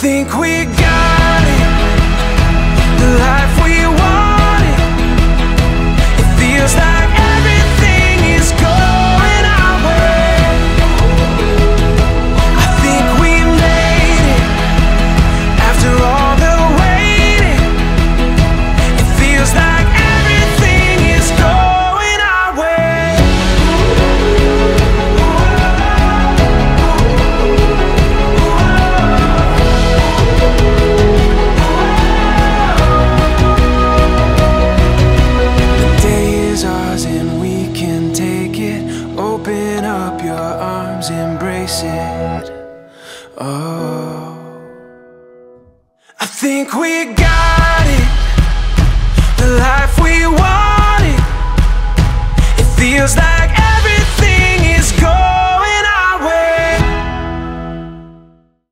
think we got Open up your arms, embrace it. Oh, I think we got it. The life we wanted. It feels like